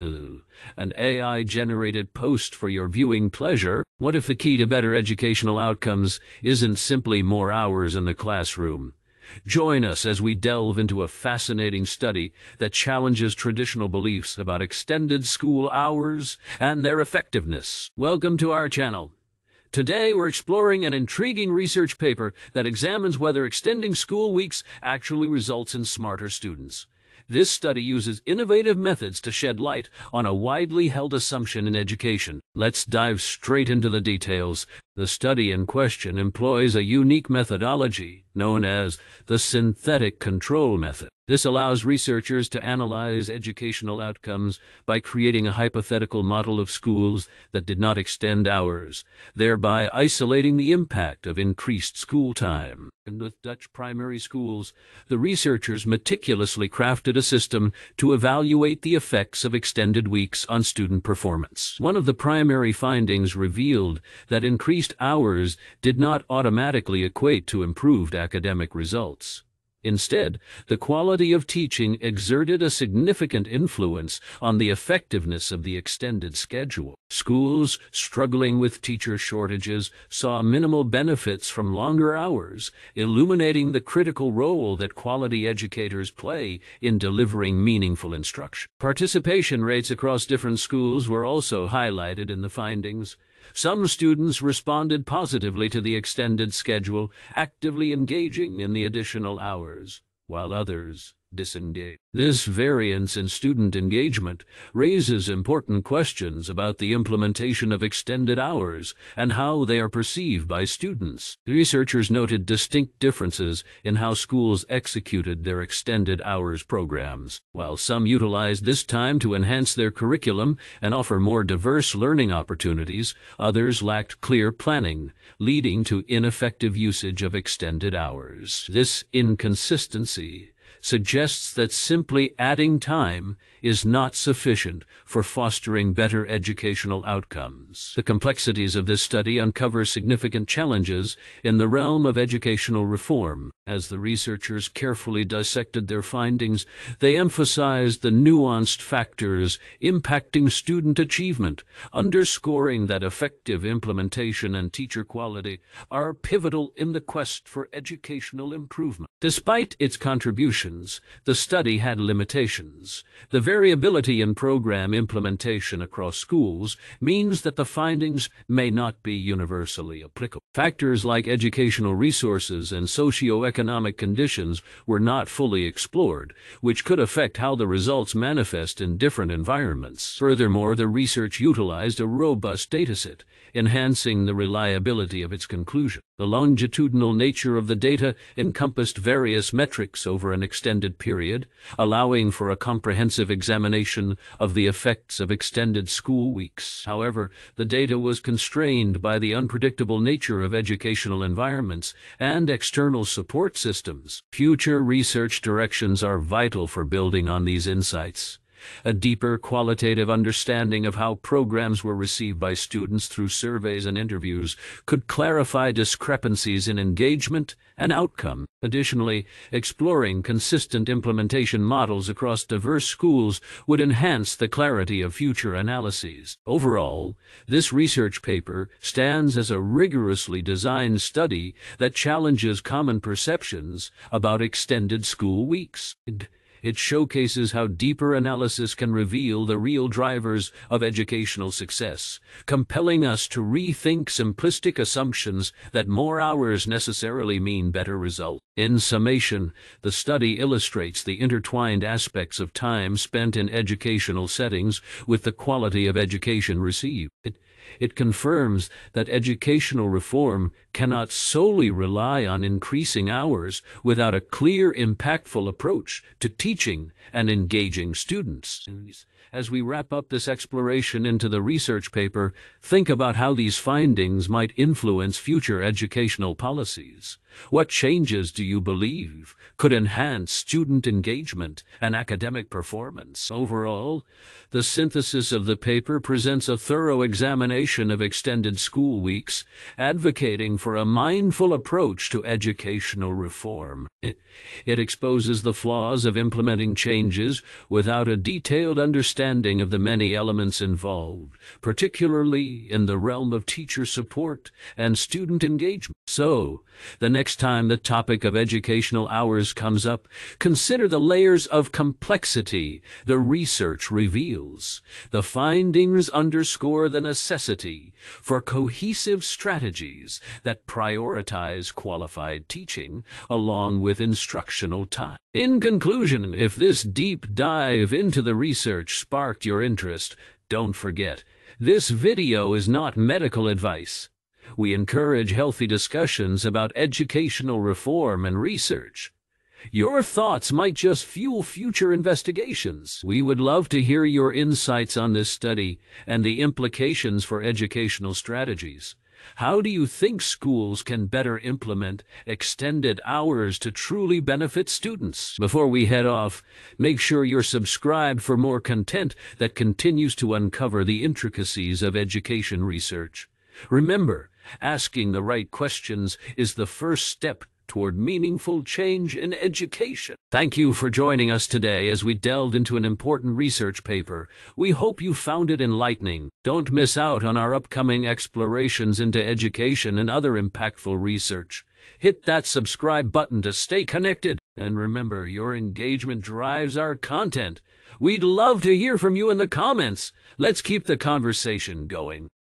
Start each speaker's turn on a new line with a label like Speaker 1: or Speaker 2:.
Speaker 1: An AI generated post for your viewing pleasure? What if the key to better educational outcomes isn't simply more hours in the classroom? Join us as we delve into a fascinating study that challenges traditional beliefs about extended school hours and their effectiveness. Welcome to our channel. Today, we're exploring an intriguing research paper that examines whether extending school weeks actually results in smarter students. This study uses innovative methods to shed light on a widely held assumption in education. Let's dive straight into the details. The study in question employs a unique methodology known as the synthetic control method. This allows researchers to analyze educational outcomes by creating a hypothetical model of schools that did not extend hours, thereby isolating the impact of increased school time. And with Dutch primary schools, the researchers meticulously crafted a system to evaluate the effects of extended weeks on student performance. One of the primary findings revealed that increased hours did not automatically equate to improved academic results. Instead, the quality of teaching exerted a significant influence on the effectiveness of the extended schedule. Schools struggling with teacher shortages saw minimal benefits from longer hours, illuminating the critical role that quality educators play in delivering meaningful instruction. Participation rates across different schools were also highlighted in the findings. Some students responded positively to the extended schedule, actively engaging in the additional hours, while others disengaged. This variance in student engagement raises important questions about the implementation of extended hours and how they are perceived by students. Researchers noted distinct differences in how schools executed their extended hours programs. While some utilized this time to enhance their curriculum and offer more diverse learning opportunities, others lacked clear planning, leading to ineffective usage of extended hours. This inconsistency suggests that simply adding time is not sufficient for fostering better educational outcomes. The complexities of this study uncover significant challenges in the realm of educational reform. As the researchers carefully dissected their findings, they emphasized the nuanced factors impacting student achievement, underscoring that effective implementation and teacher quality are pivotal in the quest for educational improvement. Despite its contributions, the study had limitations. The variability in program implementation across schools means that the findings may not be universally applicable. Factors like educational resources and socioeconomic conditions were not fully explored, which could affect how the results manifest in different environments. Furthermore, the research utilized a robust dataset, enhancing the reliability of its conclusion. The longitudinal nature of the data encompassed various metrics over an extended period, allowing for a comprehensive examination of the effects of extended school weeks. However, the data was constrained by the unpredictable nature of educational environments and external support systems. Future research directions are vital for building on these insights. A deeper qualitative understanding of how programs were received by students through surveys and interviews could clarify discrepancies in engagement and outcome. Additionally, exploring consistent implementation models across diverse schools would enhance the clarity of future analyses. Overall, this research paper stands as a rigorously designed study that challenges common perceptions about extended school weeks. It showcases how deeper analysis can reveal the real drivers of educational success, compelling us to rethink simplistic assumptions that more hours necessarily mean better results. In summation, the study illustrates the intertwined aspects of time spent in educational settings with the quality of education received. It, confirms that educational reform cannot solely rely on increasing hours without a clear, impactful approach to teaching and engaging students. As we wrap up this exploration into the research paper, think about how these findings might influence future educational policies. What changes do you believe could enhance student engagement and academic performance? Overall, the synthesis of the paper presents a thorough examination of extended school weeks, advocating for a mindful approach to educational reform. It, exposes the flaws of implementing changes without a detailed understanding of the many elements involved, particularly in the realm of teacher support and student engagement. So, the next time the topic of educational hours comes up, consider the layers of complexity the research reveals. The findings underscore the necessity for cohesive strategies that prioritize qualified teaching along with instructional time. In conclusion, if this deep dive into the research sparked your interest, don't forget, this video is not medical advice. We encourage healthy discussions about educational reform and research. Your thoughts might just fuel future investigations. We would love to hear your insights on this study and the implications for educational strategies. How do you think schools can better implement extended hours to truly benefit students? Before we head off, make sure you're subscribed for more content that continues to uncover the intricacies of education research. Remember, asking the right questions is the first step toward meaningful change in education. Thank you for joining us today as we delved into an important research paper. We hope you found it enlightening. Don't miss out on our upcoming explorations into education and other impactful research. Hit that subscribe button to stay connected. And remember, your engagement drives our content. We'd love to hear from you in the comments. Let's keep the conversation going.